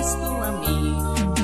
Mars, tu amigo.